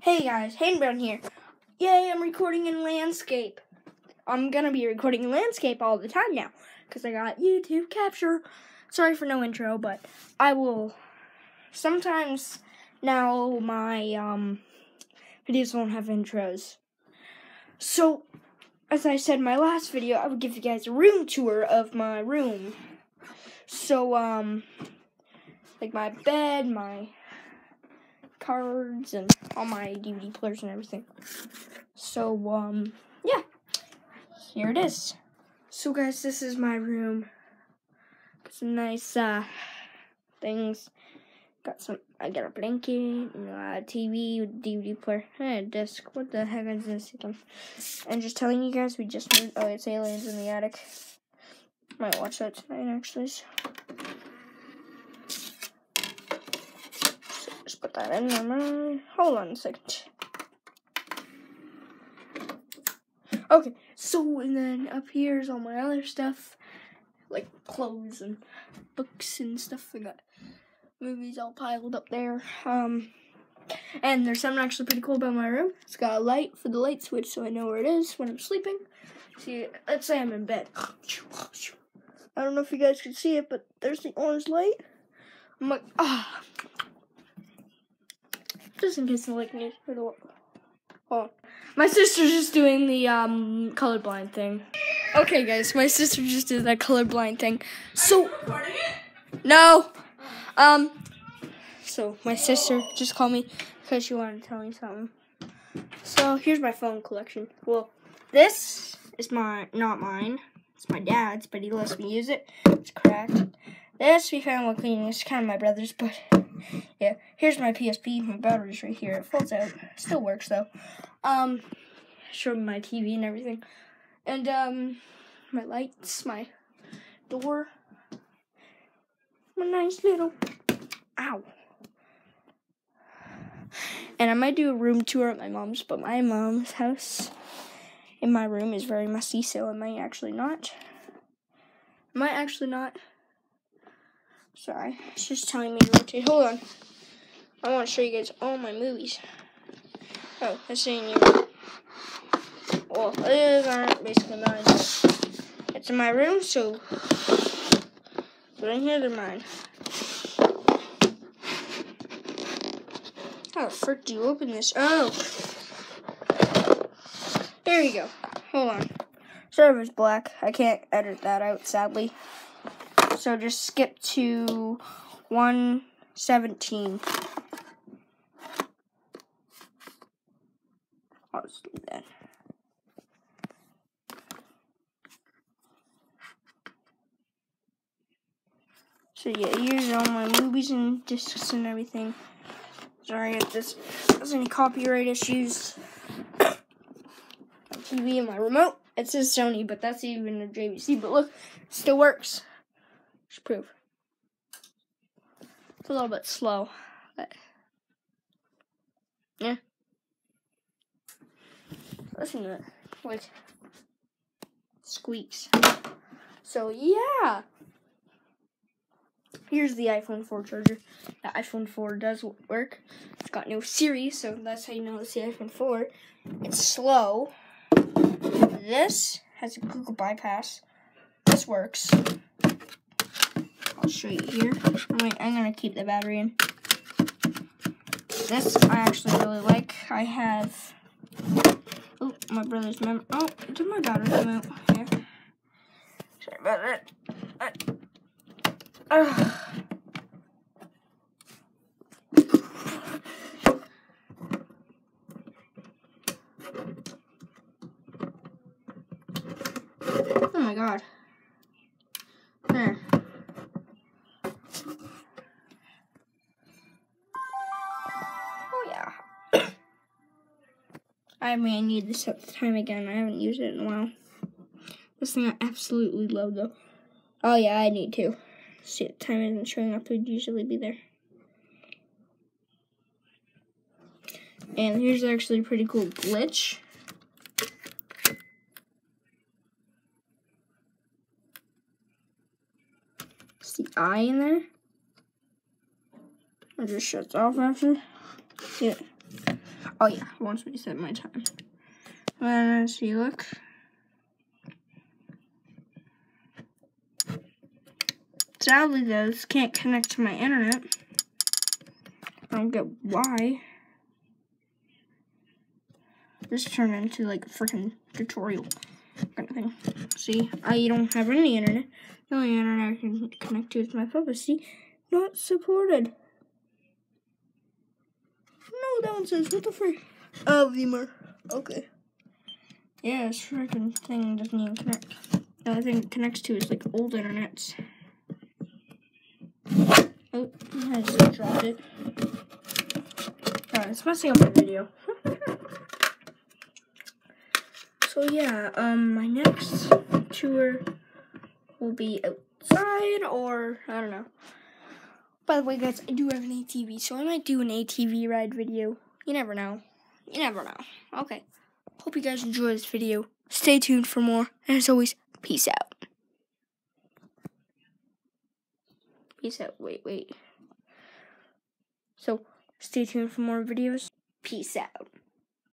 Hey guys, Hayden Brown here. Yay, I'm recording in landscape. I'm gonna be recording in landscape all the time now because I got YouTube capture. Sorry for no intro, but I will. Sometimes now my um, videos won't have intros. So, as I said in my last video, I would give you guys a room tour of my room. So, um, like my bed, my cards, and all my DVD players and everything. So, um, yeah, here it is. So, guys, this is my room. Got some nice, uh, things. Got some, I got a blanket, you know, a TV, DVD player, and a disc. What the heck is this? And just telling you guys, we just moved, oh, it's aliens in the attic. Might watch that tonight, actually. So. Put that in there. Hold on a second. Okay, so and then up here is all my other stuff, like clothes and books and stuff. I got movies all piled up there. Um, and there's something actually pretty cool about my room. It's got a light for the light switch, so I know where it is when I'm sleeping. See, let's say I'm in bed. I don't know if you guys can see it, but there's the orange light. I'm like, ah. Just in case the light needs to Oh, my sister's just doing the um colorblind thing. Okay, guys, my sister just did that colorblind thing. So, no, um, so my sister just called me because she wanted to tell me something. So here's my phone collection. Well, this is my not mine. It's my dad's, but he lets me use it. It's cracked. This we found while cleaning. It's kind of my brother's, but yeah. Here's my PSP. My battery's right here. It folds out. Still works though. Um, show my TV and everything, and um, my lights, my door, my nice little. Ow. And I might do a room tour at my mom's, but my mom's house in my room is very messy, so I might actually not. I might actually not. Sorry, it's just telling me to rotate. Hold on. I want to show you guys all my movies. Oh, that's saying you. Well, these aren't basically mine. It's in my room, so. But in here, they're mine. How the frick do you open this? Oh! There you go. Hold on. Server's black. I can't edit that out, sadly. So just skip to 117. I'll just do that. So yeah, here's all my movies and discs and everything. Sorry if this has any copyright issues. my TV and my remote. It says Sony, but that's even a JVC. But look, still works. Proof. It's a little bit slow, but yeah. Listen to it. Like squeaks. So yeah. Here's the iPhone 4 charger. The iPhone 4 does work. It's got no Siri, so that's how you know it's the iPhone 4. It's slow. This has a Google bypass. This works. You here. Wait, I'm gonna keep the battery in. This I actually really like. I have. Oh, my brother's mem. Oh, did my battery come out? Here. Sorry about that. Oh my god. I may need this at the time again. I haven't used it in a while. This thing I absolutely love though. Oh yeah, I need to. See if time isn't showing up, it would usually be there. And here's actually a pretty cool glitch. See the eye in there. It just shuts off after. Yeah. Oh yeah, once we set my time. Uh, let's see, look. Sadly, those can't connect to my internet. I don't get why. This turned into like a freaking tutorial kind of thing. See, I don't have any internet. The only internet I can connect to is my phone. See, not supported. No, that one says, what the frick? Oh, Vmar. Okay. Yeah, this freaking thing doesn't even connect. The only thing it connects to is like old internets. Oh, I just dropped it. Alright, it's messing up my video. so yeah, um, my next tour will be outside or, I don't know. By the way, guys, I do have an ATV, so I might do an ATV ride video. You never know. You never know. Okay. Hope you guys enjoy this video. Stay tuned for more. And as always, peace out. Peace out. Wait, wait. So, stay tuned for more videos. Peace out.